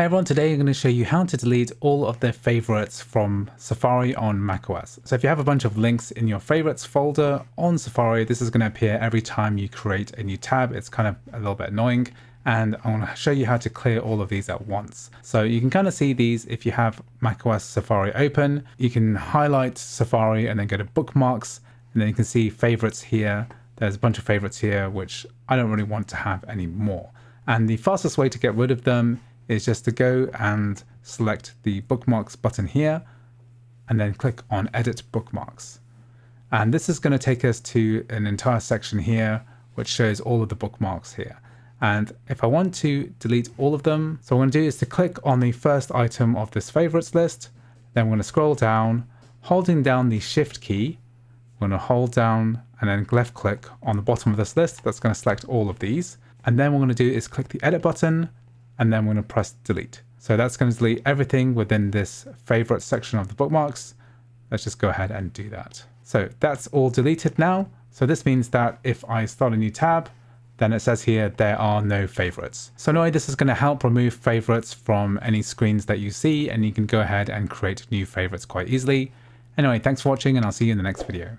Hey everyone, today I'm going to show you how to delete all of the favorites from Safari on macOS. So if you have a bunch of links in your favorites folder on Safari, this is going to appear every time you create a new tab. It's kind of a little bit annoying and I want to show you how to clear all of these at once. So you can kind of see these if you have macOS Safari open, you can highlight Safari and then go to bookmarks and then you can see favorites here. There's a bunch of favorites here, which I don't really want to have anymore. And the fastest way to get rid of them is just to go and select the bookmarks button here and then click on edit bookmarks. And this is going to take us to an entire section here which shows all of the bookmarks here. And if I want to delete all of them, so what I'm going to do is to click on the first item of this favorites list, then we're going to scroll down, holding down the shift key, We're going to hold down and then left click on the bottom of this list. That's going to select all of these. And then what we're going to do is click the edit button and then we're going to press delete. So that's going to delete everything within this favorite section of the bookmarks. Let's just go ahead and do that. So that's all deleted now. So this means that if I start a new tab, then it says here there are no favorites. So anyway, this is going to help remove favorites from any screens that you see and you can go ahead and create new favorites quite easily. Anyway, thanks for watching and I'll see you in the next video.